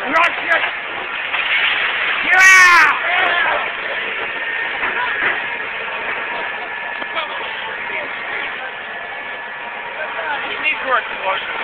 Russian! Yeah! He needs more explosion.